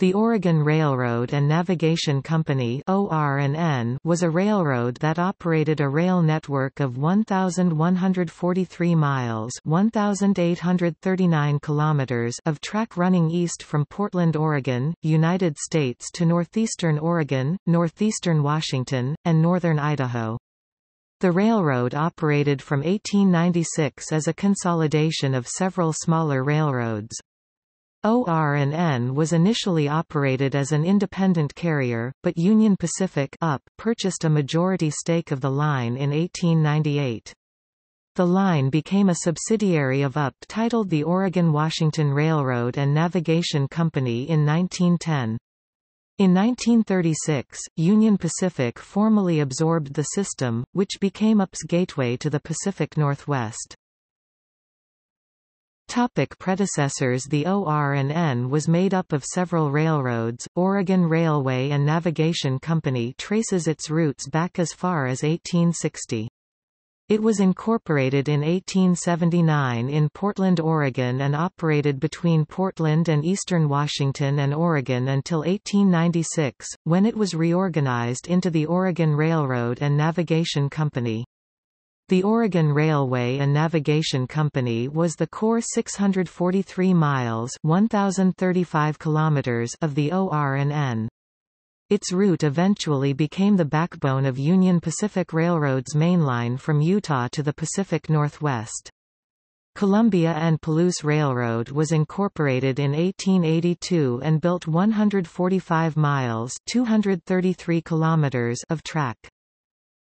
The Oregon Railroad and Navigation Company was a railroad that operated a rail network of 1,143 miles 1,839 kilometers of track running east from Portland, Oregon, United States to northeastern Oregon, northeastern Washington, and northern Idaho. The railroad operated from 1896 as a consolidation of several smaller railroads. OR&N was initially operated as an independent carrier, but Union Pacific UP purchased a majority stake of the line in 1898. The line became a subsidiary of UP titled the Oregon-Washington Railroad and Navigation Company in 1910. In 1936, Union Pacific formally absorbed the system, which became UP's gateway to the Pacific Northwest. Topic predecessors The OR&N was made up of several railroads. Oregon Railway and Navigation Company traces its roots back as far as 1860. It was incorporated in 1879 in Portland, Oregon and operated between Portland and eastern Washington and Oregon until 1896, when it was reorganized into the Oregon Railroad and Navigation Company. The Oregon Railway and Navigation Company was the core 643 miles 1035 kilometers of the OR&N. Its route eventually became the backbone of Union Pacific Railroad's mainline from Utah to the Pacific Northwest. Columbia and Palouse Railroad was incorporated in 1882 and built 145 miles 233 kilometers of track.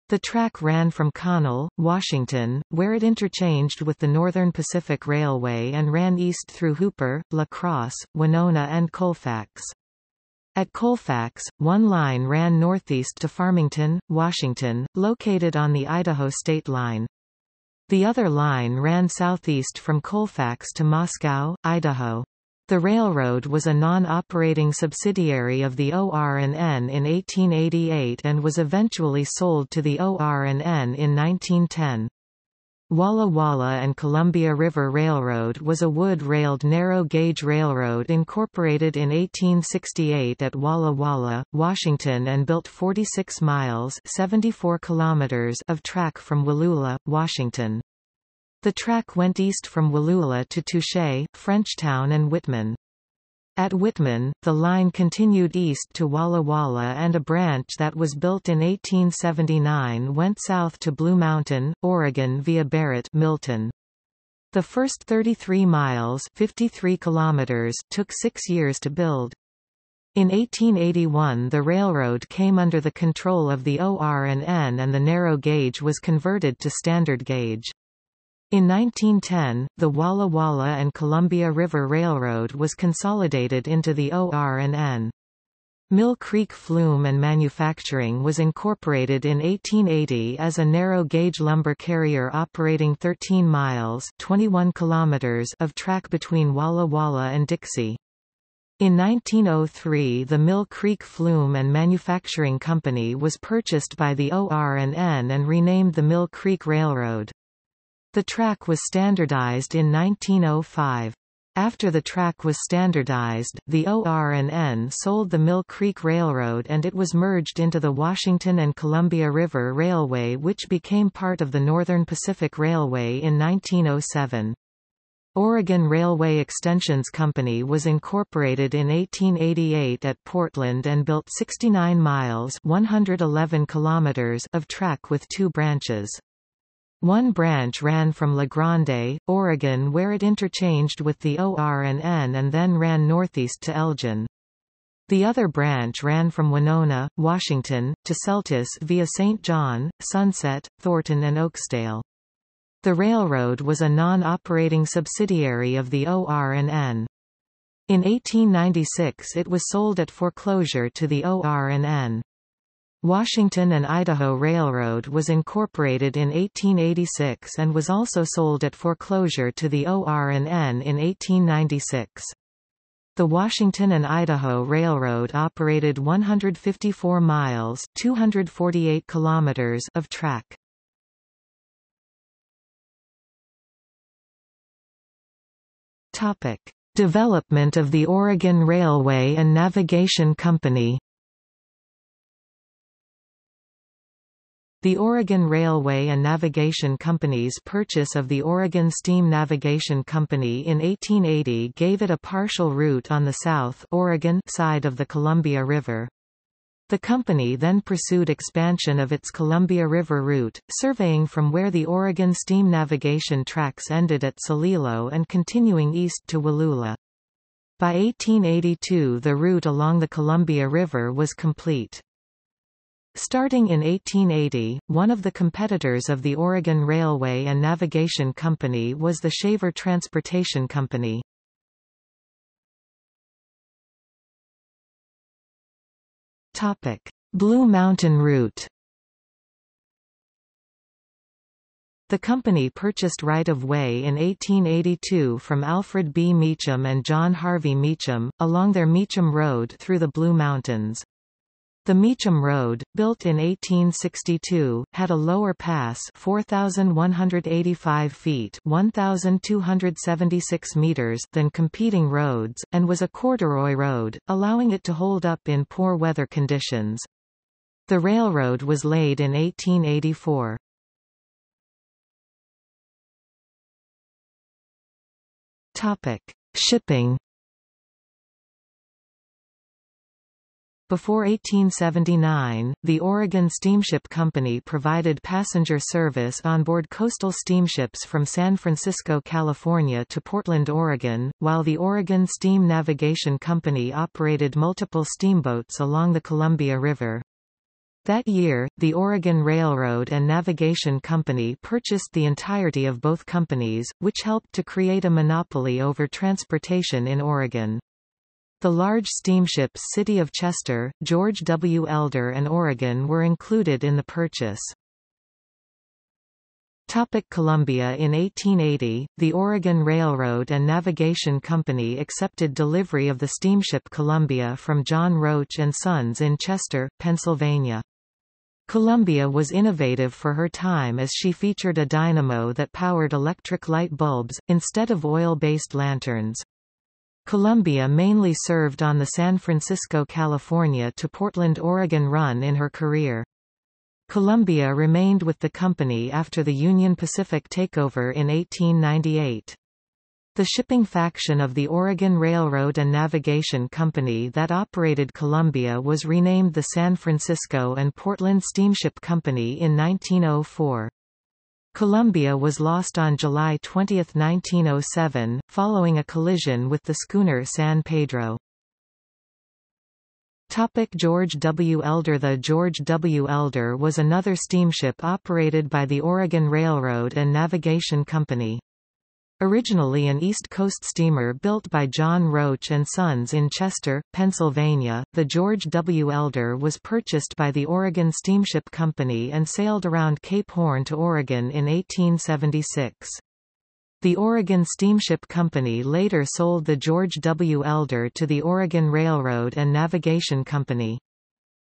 The track ran from Connell, Washington, where it interchanged with the Northern Pacific Railway and ran east through Hooper, La Crosse, Winona and Colfax. At Colfax, one line ran northeast to Farmington, Washington, located on the Idaho state line. The other line ran southeast from Colfax to Moscow, Idaho. The railroad was a non-operating subsidiary of the OR&N in 1888 and was eventually sold to the OR&N in 1910. Walla Walla and Columbia River Railroad was a wood-railed narrow-gauge railroad incorporated in 1868 at Walla Walla, Washington and built 46 miles 74 kilometers of track from Wallula, Washington. The track went east from Wallula to Touchet, Frenchtown and Whitman. At Whitman, the line continued east to Walla Walla and a branch that was built in 1879 went south to Blue Mountain, Oregon via Barrett Milton. The first 33 miles 53 kilometers took six years to build. In 1881 the railroad came under the control of the OR&N and the narrow gauge was converted to standard gauge. In 1910, the Walla Walla and Columbia River Railroad was consolidated into the OR&N. Mill Creek Flume and Manufacturing was incorporated in 1880 as a narrow-gauge lumber carrier operating 13 miles 21 kilometers of track between Walla Walla and Dixie. In 1903 the Mill Creek Flume and Manufacturing Company was purchased by the OR&N and renamed the Mill Creek Railroad. The track was standardized in 1905. After the track was standardized, the OR&N sold the Mill Creek Railroad and it was merged into the Washington and Columbia River Railway which became part of the Northern Pacific Railway in 1907. Oregon Railway Extensions Company was incorporated in 1888 at Portland and built 69 miles 111 kilometers of track with two branches. One branch ran from La Grande, Oregon where it interchanged with the OR&N and then ran northeast to Elgin. The other branch ran from Winona, Washington, to Seltice via St. John, Sunset, Thornton and Oakesdale. The railroad was a non-operating subsidiary of the OR&N. In 1896 it was sold at foreclosure to the OR&N. Washington and Idaho Railroad was incorporated in 1886 and was also sold at foreclosure to the OR&N in 1896. The Washington and Idaho Railroad operated 154 miles 248 kilometers of track. Topic. Development of the Oregon Railway and Navigation Company The Oregon Railway and Navigation Company's purchase of the Oregon Steam Navigation Company in 1880 gave it a partial route on the south Oregon side of the Columbia River. The company then pursued expansion of its Columbia River route, surveying from where the Oregon steam navigation tracks ended at Celilo and continuing east to Wallula. By 1882 the route along the Columbia River was complete. Starting in 1880, one of the competitors of the Oregon Railway and Navigation Company was the Shaver Transportation Company. Topic: Blue Mountain Route The company purchased right-of-way in 1882 from Alfred B. Meacham and John Harvey Meacham, along their Meacham Road through the Blue Mountains. The Meacham Road, built in 1862, had a lower pass 4,185 feet 1,276 meters than competing roads, and was a corduroy road, allowing it to hold up in poor weather conditions. The railroad was laid in 1884. Shipping Before 1879, the Oregon Steamship Company provided passenger service on board coastal steamships from San Francisco, California to Portland, Oregon, while the Oregon Steam Navigation Company operated multiple steamboats along the Columbia River. That year, the Oregon Railroad and Navigation Company purchased the entirety of both companies, which helped to create a monopoly over transportation in Oregon. The large steamships City of Chester, George W. Elder and Oregon were included in the purchase. Topic Columbia In 1880, the Oregon Railroad and Navigation Company accepted delivery of the steamship Columbia from John Roach and Sons in Chester, Pennsylvania. Columbia was innovative for her time as she featured a dynamo that powered electric light bulbs, instead of oil-based lanterns. Columbia mainly served on the San Francisco, California to Portland, Oregon run in her career. Columbia remained with the company after the Union Pacific takeover in 1898. The shipping faction of the Oregon Railroad and Navigation Company that operated Columbia was renamed the San Francisco and Portland Steamship Company in 1904. Columbia was lost on July 20, 1907, following a collision with the schooner San Pedro. Topic George W. Elder The George W. Elder was another steamship operated by the Oregon Railroad and Navigation Company. Originally an East Coast steamer built by John Roach and Sons in Chester, Pennsylvania, the George W. Elder was purchased by the Oregon Steamship Company and sailed around Cape Horn to Oregon in 1876. The Oregon Steamship Company later sold the George W. Elder to the Oregon Railroad and Navigation Company.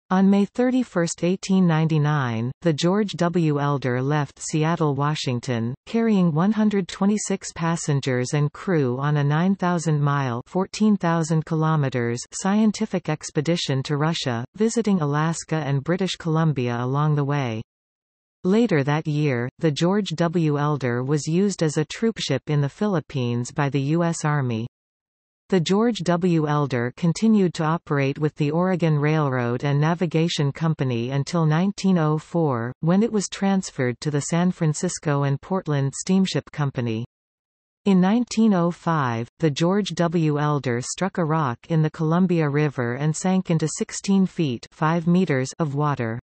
On May 31, 1899, the George W. Elder left Seattle, Washington, carrying 126 passengers and crew on a 9,000-mile (14,000 kilometers) scientific expedition to Russia, visiting Alaska and British Columbia along the way. Later that year, the George W. Elder was used as a troopship in the Philippines by the U.S. Army. The George W. Elder continued to operate with the Oregon Railroad and Navigation Company until 1904, when it was transferred to the San Francisco and Portland Steamship Company. In 1905, the George W. Elder struck a rock in the Columbia River and sank into 16 feet 5 meters of water.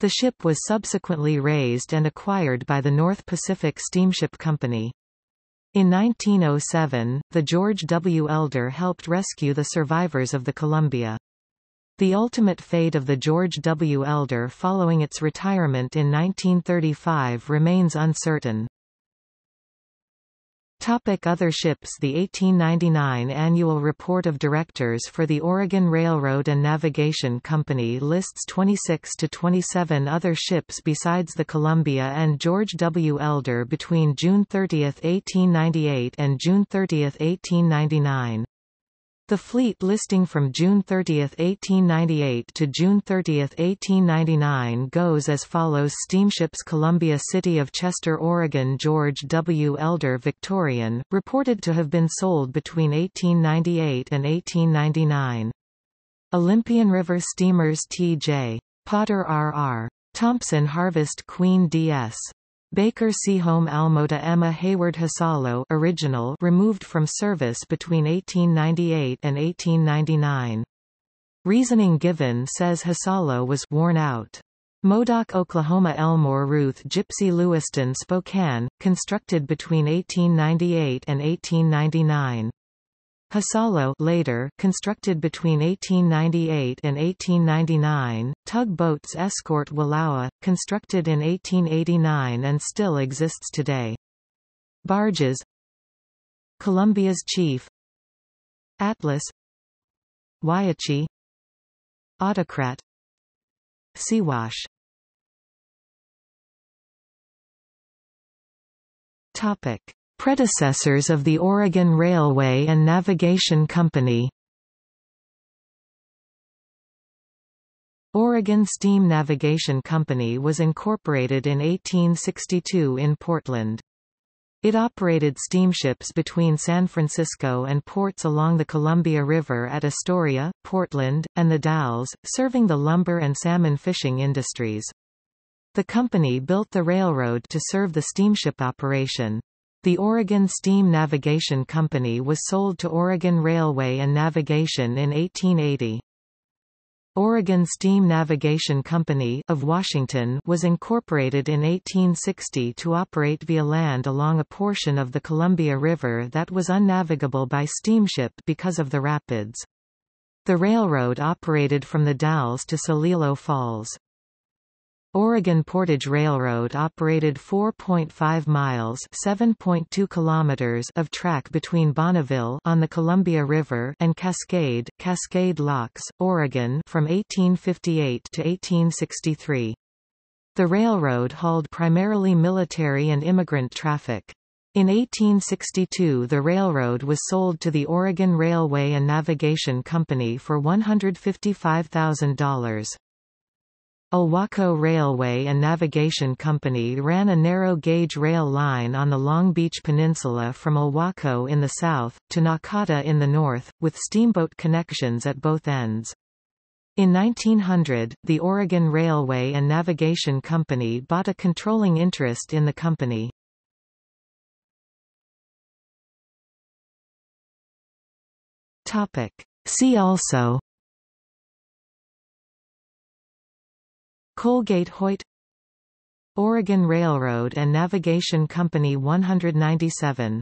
The ship was subsequently raised and acquired by the North Pacific Steamship Company. In 1907, the George W. Elder helped rescue the survivors of the Columbia. The ultimate fate of the George W. Elder following its retirement in 1935 remains uncertain. Topic other ships The 1899 Annual Report of Directors for the Oregon Railroad and Navigation Company lists 26 to 27 other ships besides the Columbia and George W. Elder between June 30, 1898 and June 30, 1899. The fleet listing from June 30, 1898 to June 30, 1899 goes as follows Steamships Columbia City of Chester, Oregon George W. Elder Victorian, reported to have been sold between 1898 and 1899. Olympian River Steamers T.J. Potter R.R. Thompson Harvest Queen D.S. Baker Seaholm Almota Emma Hayward Hassalo original removed from service between 1898 and 1899. Reasoning given says Hassalo was worn out. Modoc Oklahoma Elmore Ruth Gypsy Lewiston Spokane, constructed between 1898 and 1899. Hassalo later constructed between 1898 and 1899, tugboats escort Wallowa, constructed in 1889 and still exists today. Barges Columbia's Chief Atlas Waiachi Autocrat Siwash Topic Predecessors of the Oregon Railway and Navigation Company Oregon Steam Navigation Company was incorporated in 1862 in Portland. It operated steamships between San Francisco and ports along the Columbia River at Astoria, Portland, and the Dalles, serving the lumber and salmon fishing industries. The company built the railroad to serve the steamship operation. The Oregon Steam Navigation Company was sold to Oregon Railway and Navigation in 1880. Oregon Steam Navigation Company of Washington was incorporated in 1860 to operate via land along a portion of the Columbia River that was unnavigable by steamship because of the rapids. The railroad operated from the Dalles to Celilo Falls. Oregon Portage Railroad operated 4.5 miles (7.2 kilometers) of track between Bonneville on the Columbia River and Cascade, Cascade Locks, Oregon from 1858 to 1863. The railroad hauled primarily military and immigrant traffic. In 1862 the railroad was sold to the Oregon Railway and Navigation Company for $155,000. Ilwaco Railway and Navigation Company ran a narrow-gauge rail line on the Long Beach Peninsula from Ilwaco in the south, to Nahcotta in the north, with steamboat connections at both ends. In 1900, the Oregon Railway and Navigation Company bought a controlling interest in the company. See also Colgate Hoyt Oregon Railroad and Navigation Company 197